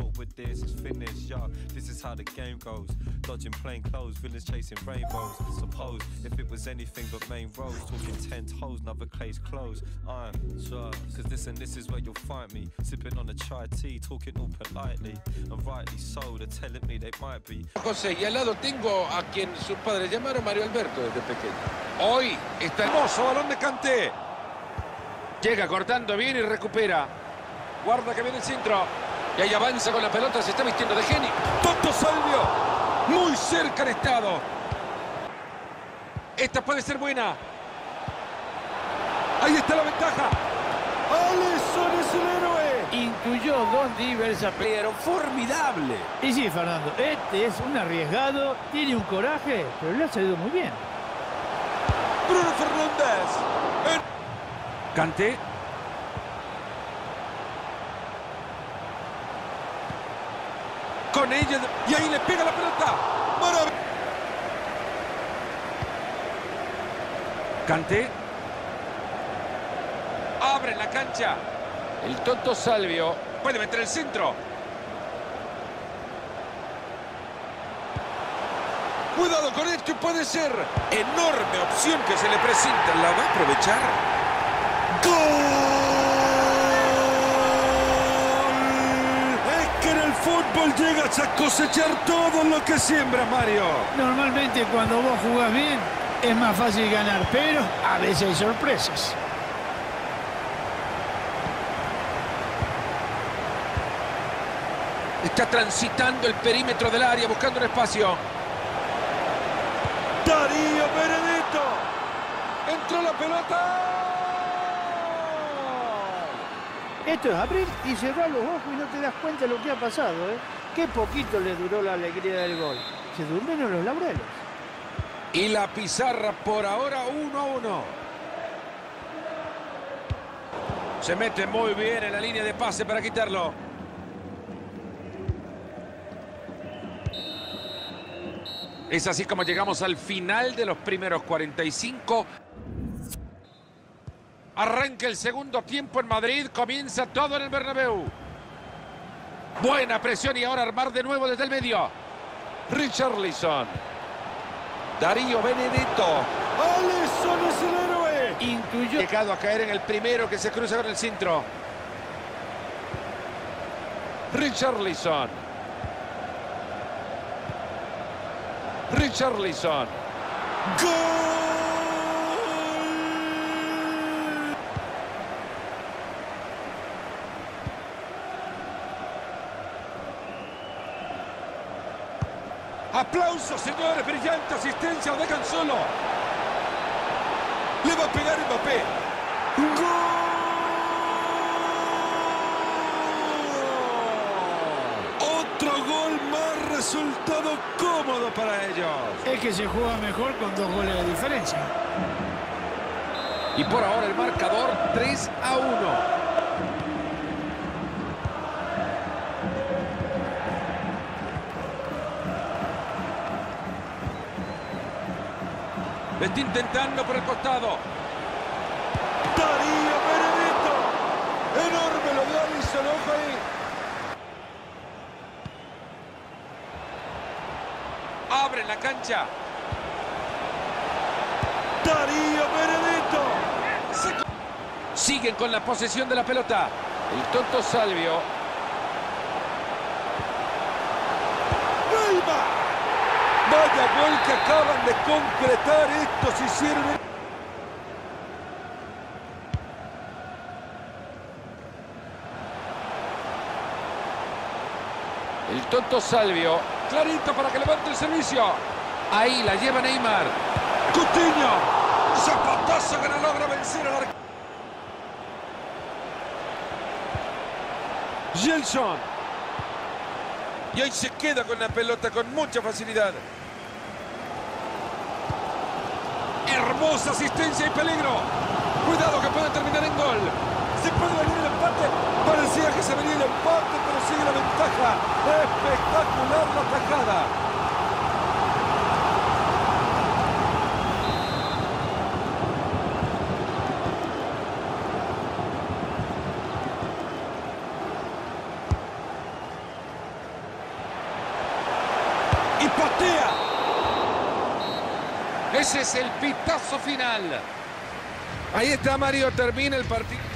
up with this, it's finished, yo. This is how the game goes. Dodging plain clothes, villains chasing rainbows. Suppose if it was anything but main roads, talking ten toes, another clay's clothes. I'm sure, cause this and this is where you'll find me. Sipping on a chai tea, talking all politely. And rightly so, they're telling me they might be. José, y al lado tengo a quien sus padres llamaron Mario Alberto desde pequeño. Hoy está hermoso balón de Canté. Llega cortando bien y recupera. Guarda que viene el centro. Y ahí avanza con la pelota, se está vistiendo de genio. Toto Salvio. Muy cerca han estado. Esta puede ser buena. Ahí está la ventaja. ¡Alisson es el héroe! Incluyó dos diversas Pero formidable. Y sí, Fernando, este es un arriesgado, tiene un coraje, pero le ha salido muy bien. Bruno Fernández. Canté. Con ella. Y ahí le pega la pelota. Marav Canté. Abre la cancha. El tonto Salvio. Puede meter el centro. Cuidado con esto, puede ser enorme opción que se le presenta. ¿La va a aprovechar? ¡Gol! Es que en el fútbol llegas a cosechar todo lo que siembras, Mario. Normalmente cuando vos jugás bien es más fácil ganar, pero a veces hay sorpresas. Está transitando el perímetro del área buscando un espacio. Darío Benedetto. Entró la pelota. Esto es abrir y cerrar los ojos y no te das cuenta de lo que ha pasado, ¿eh? Qué poquito le duró la alegría del gol. Se durmieron los laureles. Y la pizarra por ahora 1 a 1. Se mete muy bien en la línea de pase para quitarlo. Es así como llegamos al final de los primeros 45. Arranca el segundo tiempo en Madrid. Comienza todo en el Bernabéu. Buena presión y ahora armar de nuevo desde el medio. Richarlison. Darío Benedetto. ¡Alisson es el héroe! Incluyó... Llegado a caer en el primero que se cruza con el centro. Richarlison. Richarlison. ¡Gol! Aplausos, señores. Brillante asistencia. Lo dejan solo. Le va a pegar Mbappé. ¡Gol! Otro gol más resultado cómodo para ellos. Es que se juega mejor con dos goles de diferencia. Y por ahora el marcador 3 a 1. Está intentando por el costado. Darío Benedetto. Enorme lo de Alisson, ojo ahí. Abre la cancha. Darío Benedetto. Se- Siguen con la posesión de la pelota. El tonto Salvio. Neymar. Vaya gol que acaban de concretar estos hicieron. El tonto Salvio. Clarito para que levante el servicio. Ahí la lleva Neymar. Coutinho. Zapatazo que no logra vencer al arquero. Gelson. Y hoy se queda con la pelota con mucha facilidad. Hermosa asistencia y peligro. Cuidado que puede terminar en gol. Se puede venir el empate. Parecía que se venía el empate, pero sigue la ventaja. Espectacular la tajada. y patea. Ese es el pitazo final. Ahí está Mario, termina el partido.